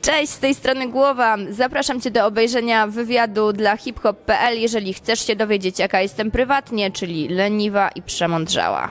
Cześć, z tej strony Głowa. Zapraszam Cię do obejrzenia wywiadu dla hiphop.pl, jeżeli chcesz się dowiedzieć, jaka jestem prywatnie, czyli leniwa i przemądrzała.